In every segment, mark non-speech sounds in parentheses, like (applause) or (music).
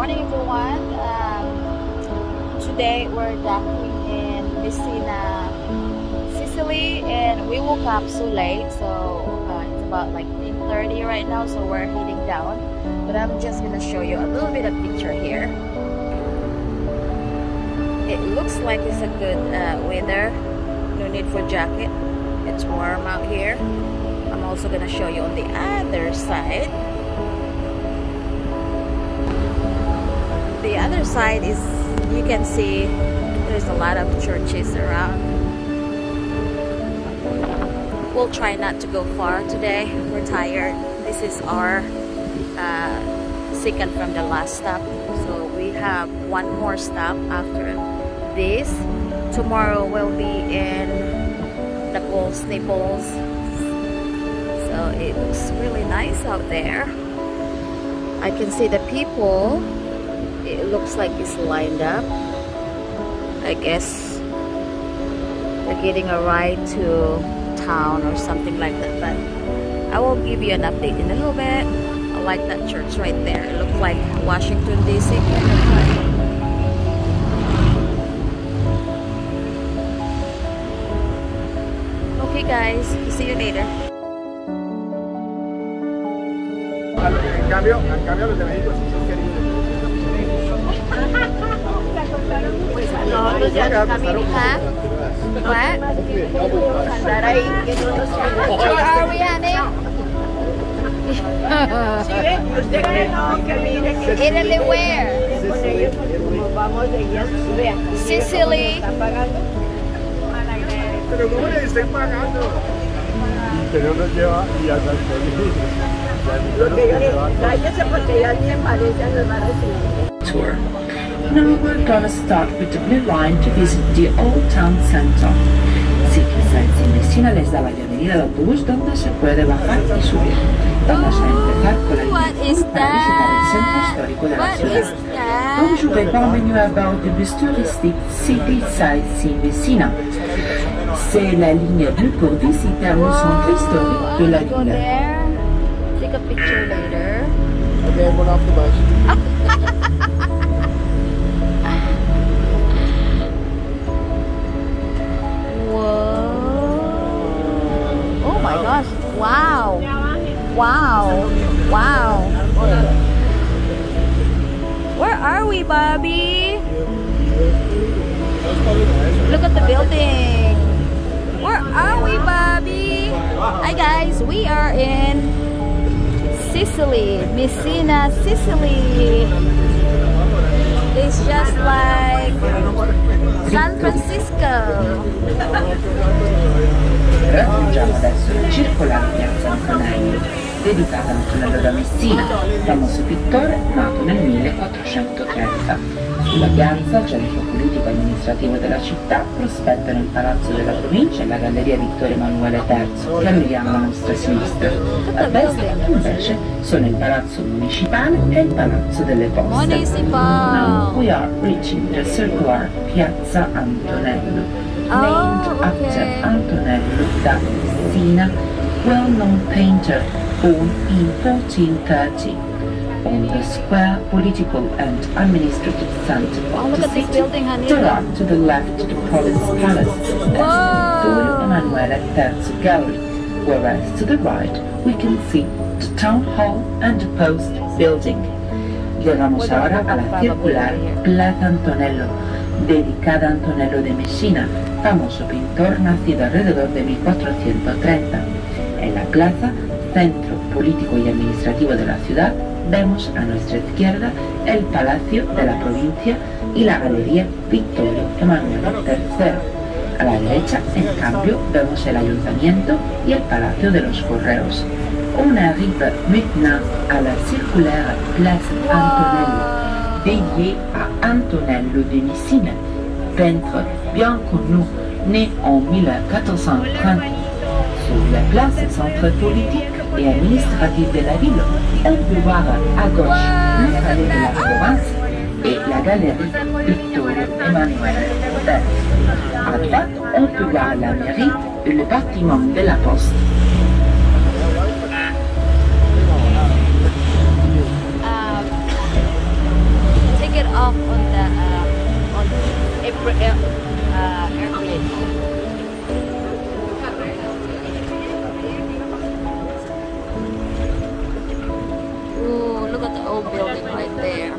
morning everyone. Um, today we're docking in Messina, Sicily and we woke up so late so uh, it's about like 10.30 right now so we're heading down but I'm just gonna show you a little bit of picture here. It looks like it's a good uh, weather. No need for jacket. It's warm out here. I'm also gonna show you on the other side other side is you can see there's a lot of churches around. We'll try not to go far today. We're tired. This is our uh, second from the last stop. So we have one more stop after this. Tomorrow we'll be in Naples Naples. So it looks really nice out there. I can see the people it looks like it's lined up. I guess they're getting a ride to town or something like that but I will give you an update in a little bit. I like that church right there. It looks like Washington DC okay guys see you later. Cambio, en cambio los de México sí son queridos. ya caminar. Andar que no nos ¿Sí que where? Vamos de guía. Sicily. ¿Están pagando? Pero ¿cómo le pagando? Nos lleva y a San porque ya ni en Valencia nos van a recibir. Tour. Now we're gonna start with the blue line to visit the Old Town Center. City Sightseeing Messina les da la bienvenida al autobús donde se puede bajar y subir. Vamos a empezar con la What línea is uno para visitar el centro that? histórico de la What ciudad. is that? Bonjour et bienvenue à bord du bus touristique City Sightseeing Messina. C'est la ligne bleue pour visiter le centre historique de la Go ville. Take a picture later. Okay, one off the my gosh. Wow. Wow. Wow. Where are we, Bobby? Look at the building. Where are we, Bobby? Hi, guys. We are in Sicily, Messina, Sicily. It's just like San Francisco. Raggiungiamo adesso la circolare piazza Antonello, dedicata a Antonello da Messina, famoso pittore nato nel 1430. Sulla piazza, centro politico e amministrativo della città, prospettano il palazzo della provincia e la galleria Vittorio Emanuele III, che ammiriamo alla nostra sinistra. A destra, invece, sono il palazzo municipale e il palazzo delle poste. Now we are reaching the circular Piazza Antonello, Oh, named after okay. Antonello da Messina, well-known painter born in 1430. On the square political and administrative center Oh, of look the city, building, are to the left the Province Palace. And Vittorio Emanuele III Gallery, whereas to the right we can see the Town Hall and the Post Building. Llegamos ahora a la circular Plaza Antonello, dedicada a Antonello de Messina, famoso pintor nacido alrededor de 1430. En la plaza, centro político y administrativo de la ciudad, vemos a nuestra izquierda el Palacio de la Provincia y la Galería Vittorio Emanuele III. A la derecha, en cambio, vemos el Ayuntamiento y el Palacio de los Correos. On arrive maintenant à la circulaire place Antonello, dédiée à Antonello de Messina, peintre bien connu, né en 1430. Sur la place centre politique et administrative de la ville. Elle peut voir à gauche le palais de la province et la galerie Victor Emmanuel. À droite, on peut voir la mairie et le bâtiment de la poste. Old building right there.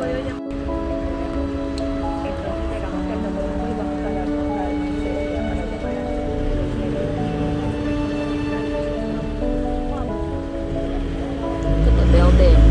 Building.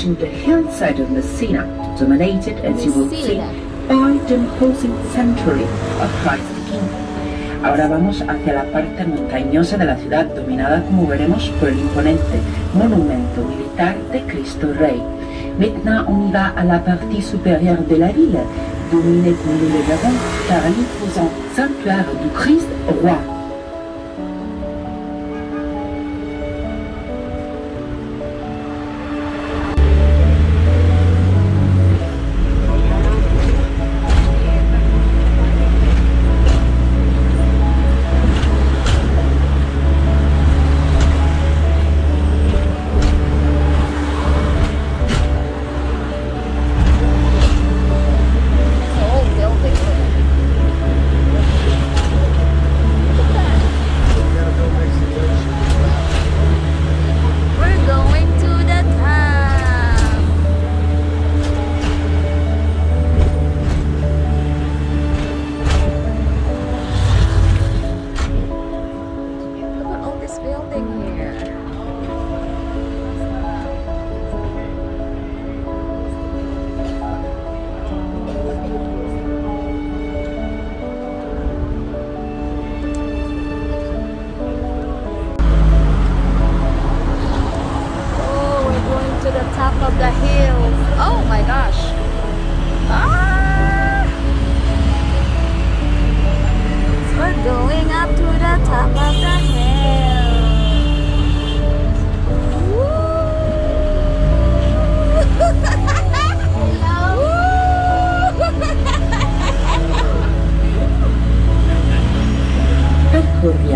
Reaching the hillside of Messina, dominated, as you will see, by the imposing sanctuary of Christ the King. Ahora vamos hacia la parte montañosa de la ciudad, dominada, como veremos, por el imponente monumento militar de Cristo Rey. Maintenant, on y va à la partie supérieure de la ville, dominée, comme nous le verrons, par l'imposant sanctuaire du Christ Roi.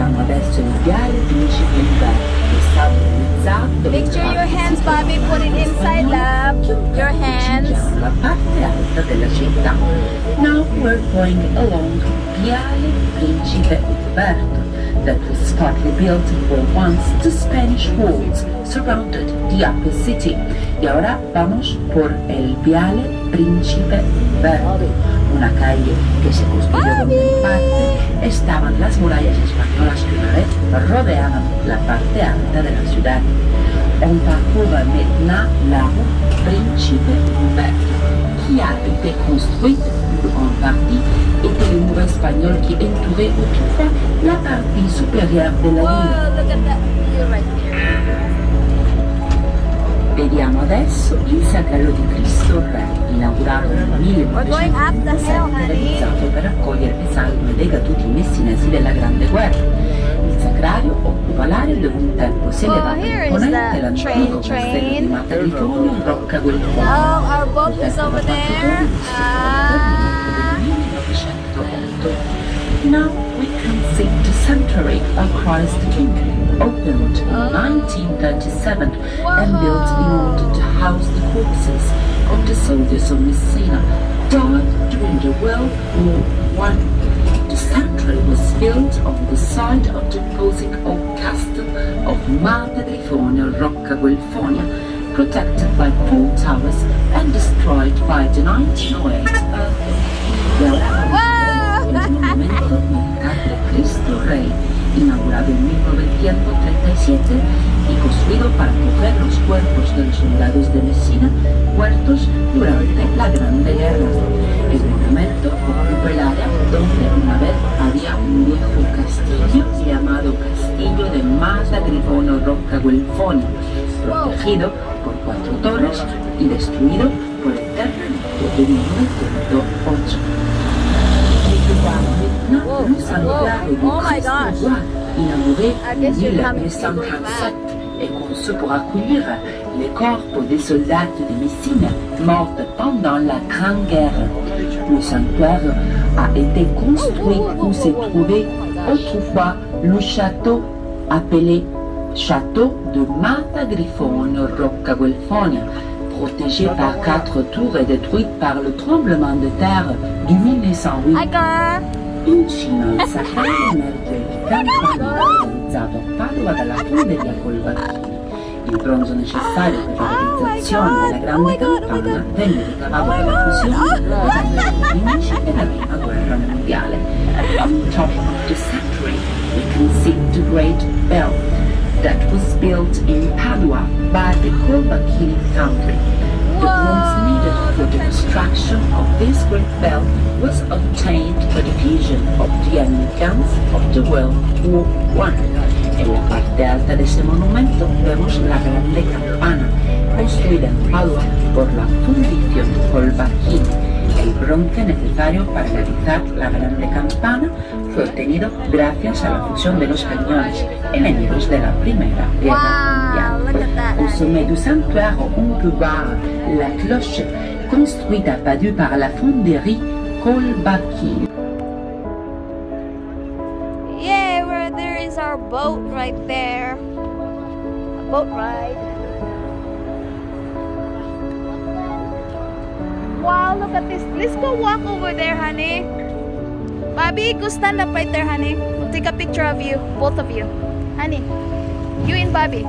Percorriamo adesso il viale Principe Umberto, che sta Picture your hands, Bobby. Put it inside lab. Your hands. La parte alta della città. Now we're going along Viale Principe Umberto that was partly built where once the Spanish walls surrounded the upper city. Y ahora vamos por el Viale Príncipe Umberto, una calle que se construyó donde en parte estaban las murallas españolas que una vez rodeaban la parte alta de la ciudad. On parcourt maintenant la route Principe Umberto, qui a été construite en partie étaient les murs espagnols qui entouraient autrefois la partie supérieure de la ville. Whoa, Vediamo adesso il sacrello di Cristo Re, inaugurato nel 1807 realizzato per raccogliere le salme dei caduti messinesi della Grande Guerra. Il sacrario occupa l'area dove un tempo si elevava well, imponente l'antico castello di Mata di Tonio in Rocca Guelfana. Oh, il tempo da 4 del 1908 sanctuary of Christ the King, opened in Oh. 1937 and built in order to house the corpses of the soldiers of Messina died during the World War I. The sanctuary was built on the site of the imposing old castle of Matagrifone, Rocca Guelfonia, protected by four towers and destroyed by the 1908 earthquake. Inaugurado en 1937 y construido para acoger los cuerpos de los soldados de Messina muertos durante la Grande Guerra. El monumento ocupa el área donde una vez había un viejo castillo llamado Castillo de Mata Grifono Rocca Guelfoni, protegido por cuatro torres y destruido por el terremoto de 1908. Sanctuaire whoa. inauguré en guess you're having 1937 et conçu pour accueillir les corps des soldats de Messine morts pendant la Grande Guerre. Le sanctuaire a été construit où se trouvait autrefois le château appelé Château de Mata Grifone Rocca Guelfonia, protégé par quatre tours et détruite par le tremblement de terre du 1908. Hi, girl! In cima al sacro emerge il campanile realizzato a Padova dalla fonderia Colbacchini. Il bronzo necessario per la realizzazione della grande campana venne ricavato dalla fusione delle unici della prima guerra mondiale. On top of the sanctuary we can see the great bell that was built in Padua by the Colbacchini family. The bronze needed for the construction of this great bell was obtained by the division of the Americans of the World War I. En la parte alta de ese monumento vemos la grande campana, construida en Padua por la Fundición Colbacchini. El bronce necesario para realizar la grande campana fue obtenido gracias a la fusión de los cañones enemigos de la Primera Guerra Wow, that. Au sommet du sanctuaire, on peut voir la cloche construite à Padoue par la fonderie Colbacchini. Yeah, where there is our boat right there. A boat ride. Wow, look at this. Let's go walk over there, honey. Bobby, go stand up right there, honey. We'll take a picture of you, both of you. Honey, you and Bobby.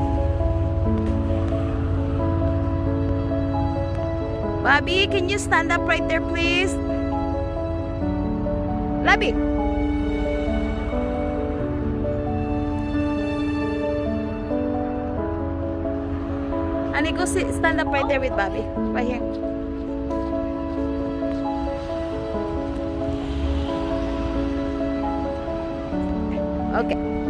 Bobby, can you stand up right there, please? Bobby. Honey, go sit, stand up right there with Bobby. Right here. Okay.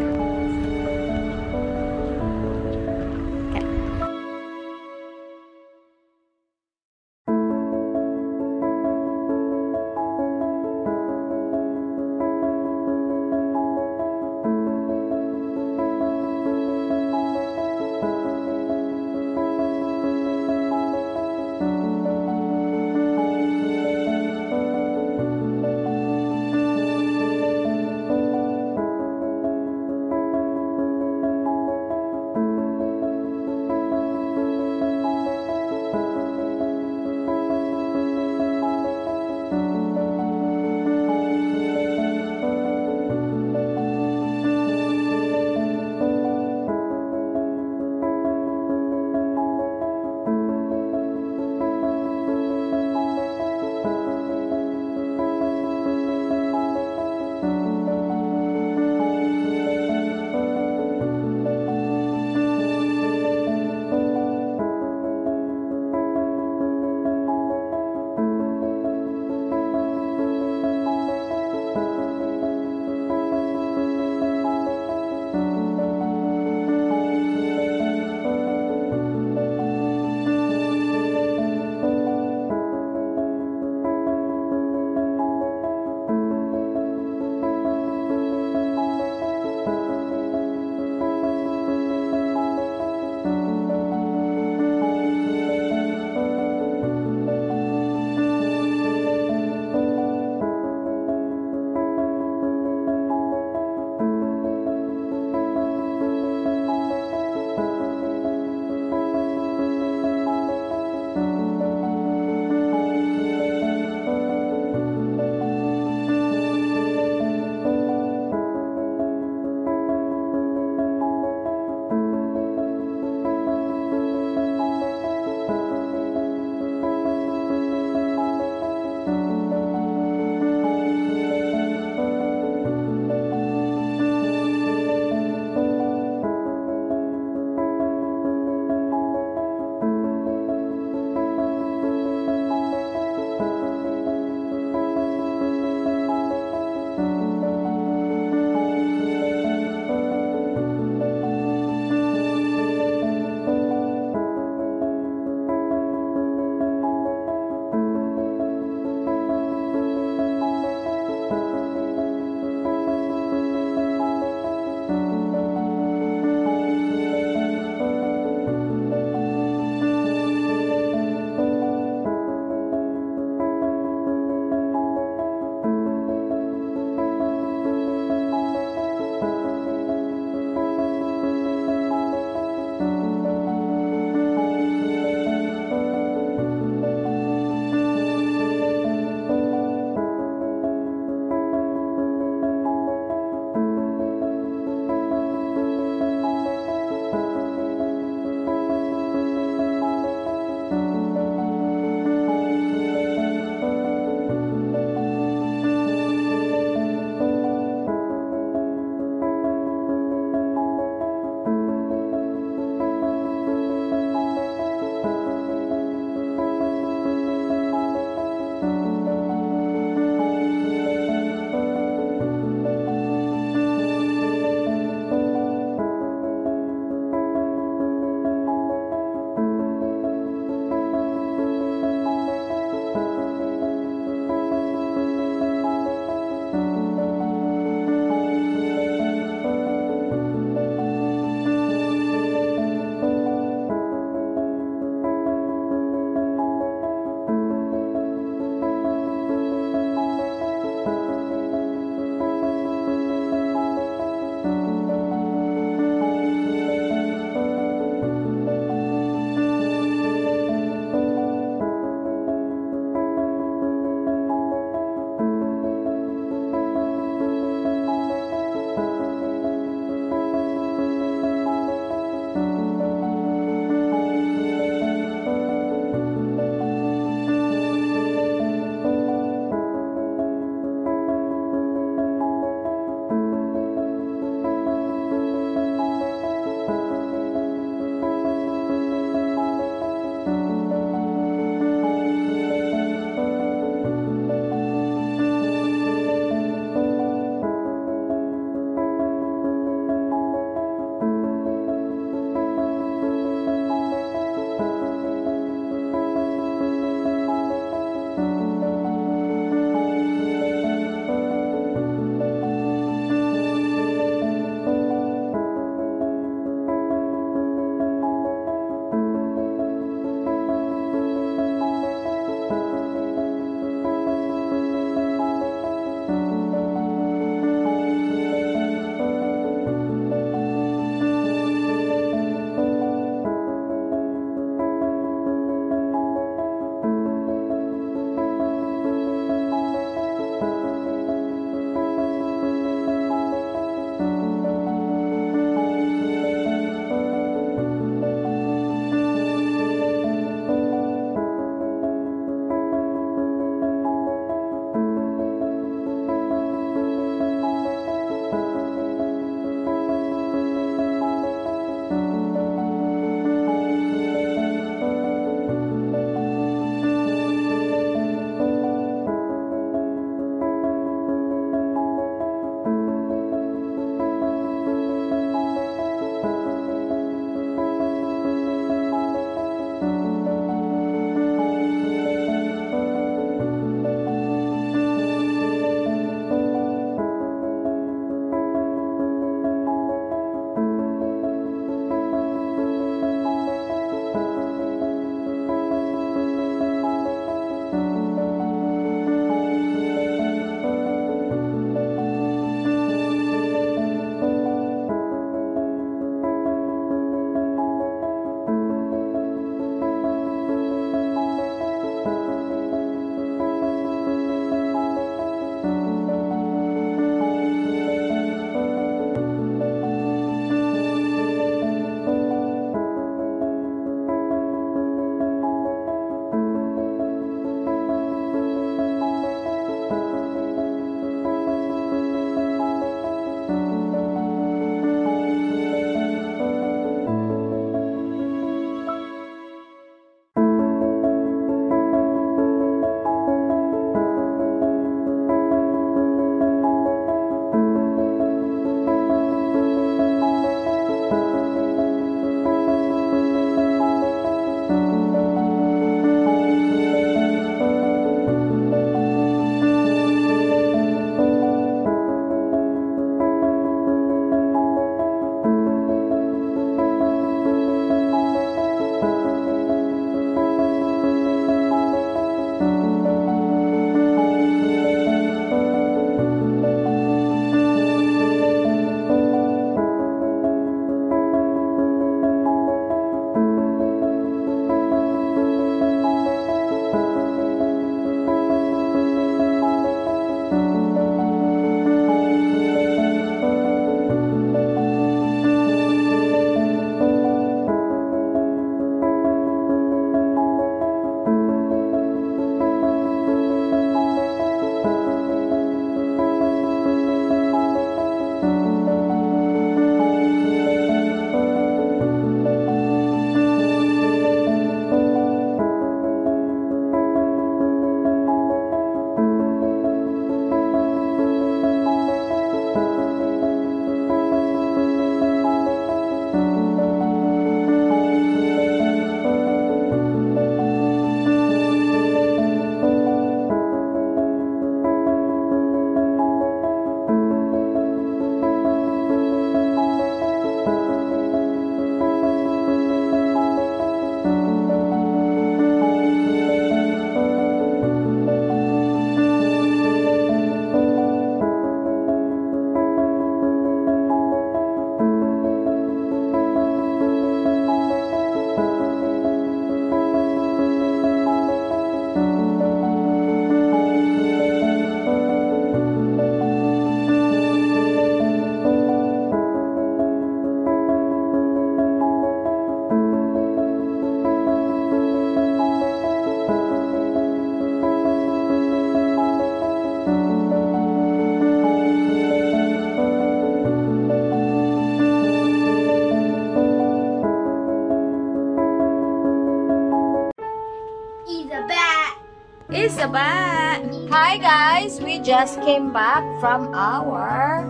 Just came back from our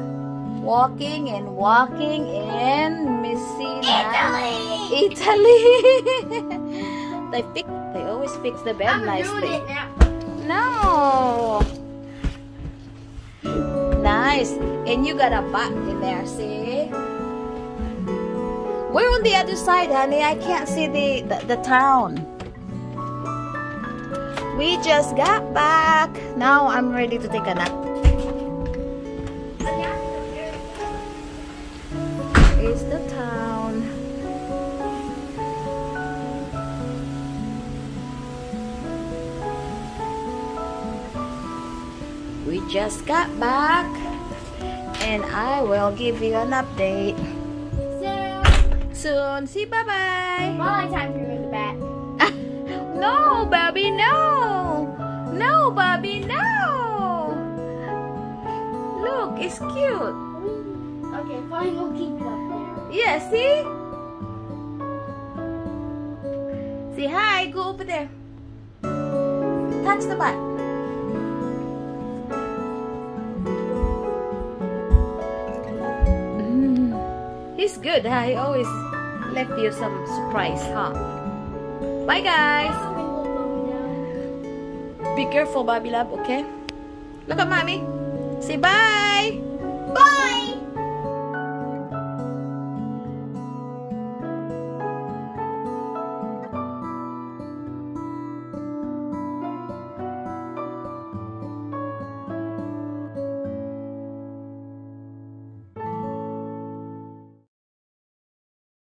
walking and walking in Messina, Italy. Italy. (laughs) they fix, they always fix the bed I'm nicely. doing it now. No. Nice. And you got a bat in there, see? We're on the other side, honey. I can't see the, the, the town. We just got back. Now I'm ready to take a nap. Is the town. We just got back and I will give you an update soon. See bye bye. Time to go to bed. No, Bobby, no. No, Bobby, no. Look, it's cute. Okay, fine, we'll keep it up there. Yeah, see? Say hi, go over there. Touch the butt. Mm. He's good, huh? He always left you some surprise, huh? Bye, guys. Be careful, Bobby Lab, okay? Look at mommy. Say bye. Bye!